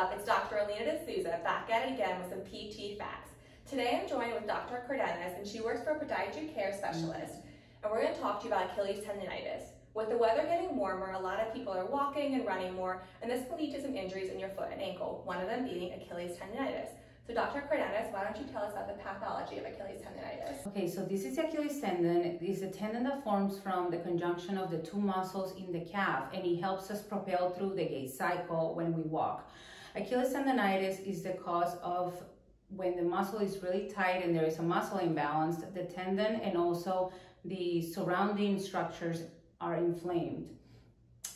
up? It's Dr. Alina DeSousa back at it again with some PT facts. Today I'm joined with Dr. Cardenas and she works for a podiatry care specialist and we're going to talk to you about Achilles tendonitis. With the weather getting warmer, a lot of people are walking and running more and this can lead to some injuries in your foot and ankle, one of them being Achilles tendonitis. So Dr. Cardenas, why don't you tell us about the pathology of Achilles tendonitis? Okay, so this is the Achilles tendon. It is a tendon that forms from the conjunction of the two muscles in the calf and it helps us propel through the gait cycle when we walk. Achilles tendonitis is the cause of when the muscle is really tight and there is a muscle imbalance, the tendon and also the surrounding structures are inflamed.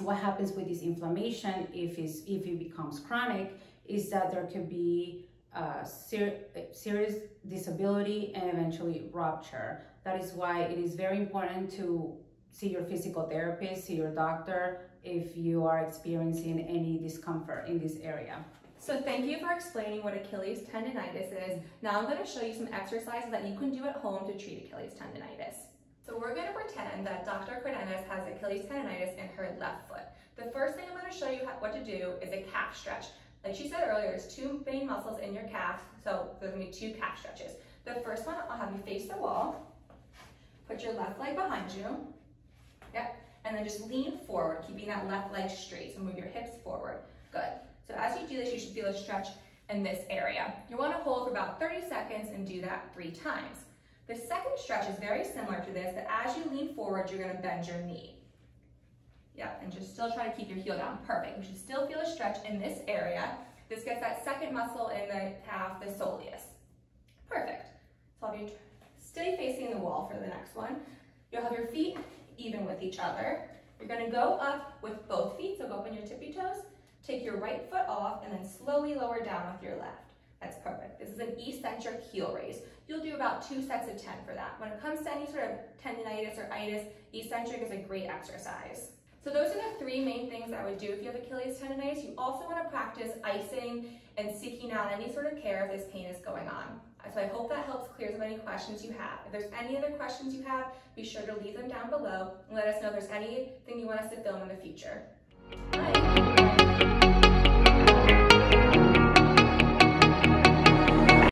What happens with this inflammation, if, if it becomes chronic, is that there could be uh, ser serious disability and eventually rupture. That is why it is very important to see your physical therapist, see your doctor if you are experiencing any discomfort in this area. So thank you for explaining what Achilles tendonitis is. Now I'm going to show you some exercises that you can do at home to treat Achilles tendonitis. So we're going to pretend that Dr. Cardenas has Achilles tendonitis in her left foot. The first thing I'm going to show you what to do is a calf stretch. Like she said earlier, there's two main muscles in your calf, so there's going to be two calf stretches. The first one, I'll have you face the wall, put your left leg behind you, yep, and then just lean forward, keeping that left leg straight. So move your hips forward. Good. So as you do this, you should feel a stretch in this area. You want to hold for about 30 seconds and do that three times. The second stretch is very similar to this, but as you lean forward, you're going to bend your knee. Yep, and just still try to keep your heel down. Perfect. You should still feel a stretch in this area. This gets that second muscle in the calf, the soleus. Perfect. So I'll be stay facing the wall for the next one. You'll have your feet even with each other. You're gonna go up with both feet, so go up on your tippy toes. Take your right foot off and then slowly lower down with your left. That's perfect. This is an eccentric heel raise. You'll do about two sets of 10 for that. When it comes to any sort of tendonitis or itis, eccentric is a great exercise. So those are the three main things I would do if you have Achilles tendonitis. You also want to practice icing and seeking out any sort of care if this pain is going on. So I hope that helps clear up any questions you have. If there's any other questions you have, be sure to leave them down below and let us know if there's anything you want us to film in the future. Bye.